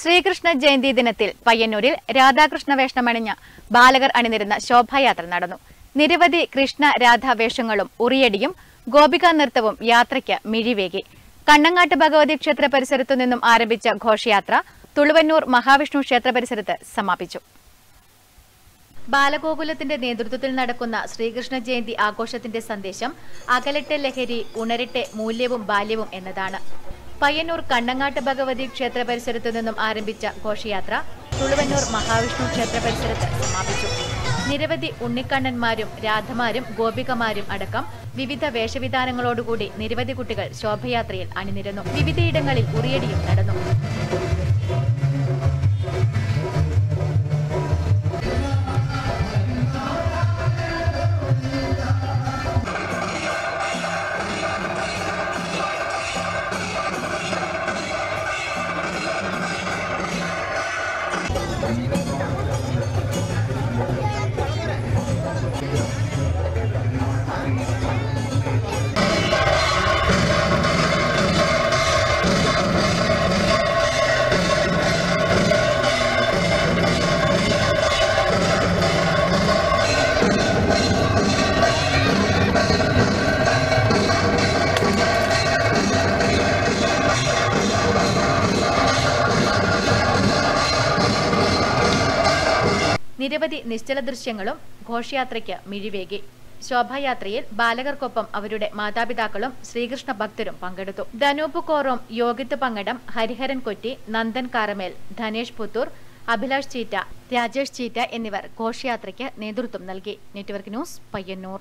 ശ്രീകൃഷ്ണ ജയന്തി ദിനത്തിൽ പയ്യന്നൂരിൽ രാധാകൃഷ്ണ വേഷമണിഞ്ഞ ബാലകർ അണിനിരുന്ന ശോഭായാത്ര നടന്നു. നിരവധി കൃഷ്ണ രാധാ വേഷങ്ങളും ഉറിയടിയും ഗോപികാ നൃത്തവും യാത്രയ്ക്ക് മിഴിവേകി. കണ്ണങ്ങാട്ട് ഭഗവതി ക്ഷേത്ര പരിസരത്തു നിന്നും ആരംഭിച്ച ഘോഷയാത്ര തുളുവന്നൂർ മഹാവിഷ്ണു ക്ഷേത്ര പരിസരത്ത് സമാപിച്ചു. ബാലഗോകുലത്തിന്റെ നേതൃത്വത്തിൽ നടക്കുന്ന ശ്രീകൃഷ്ണ ജയന്തി ആഘോഷത്തിന്റെ സന്ദേശം അകലട്ടെ ലഹരി ഉണരട്ടെ മൂല്യവും ബാല്യവും എന്നതാണ്. പയ്യന്നൂർ കണ്ണങ്ങാട്ട് ഭഗവതി ക്ഷേത്ര പരിസരത്തു നിന്നും ആരംഭിച്ച ഘോഷയാത്ര തുളുവന്നൂർ മഹാവിഷ്ണു ക്ഷേത്ര പരിസരത്ത് സമാപിച്ചു. നിരവധി ഉണ്ണിക്കണ്ണന്മാരും രാധമാരും ഗോപികമാരും അടക്കം വിവിധ വേഷവിധാനങ്ങളോടുകൂടി നിരവധി കുട്ടികൾ ശോഭയാത്രയിൽ അണിനിരന്നു. വിവിധയിടങ്ങളിൽ ഉറിയടിയും നടന്നു. Camino. നിരവധി നിശ്ചല ദൃശ്യങ്ങളും ഘോഷയാത്രയ്ക്ക് മിഴിവേകി. ശോഭായാത്രയിൽ ബാലകർക്കൊപ്പം അവരുടെ മാതാപിതാക്കളും ശ്രീകൃഷ്ണ ഭക്തരും പങ്കെടുത്തു. ധനൂപ് കോറോം യോഗിത്ത് പങ്കടം ഹരിഹരൻ കൊറ്റി നന്ദൻ കാറമേൽ ധനേഷ് പുത്തൂർ അഭിലാഷ് ചീറ്റ രാജേഷ് ചീറ്റ എന്നിവർ ഘോഷയാത്രയ്ക്ക് നേതൃത്വം നൽകി. Network news Payyanur.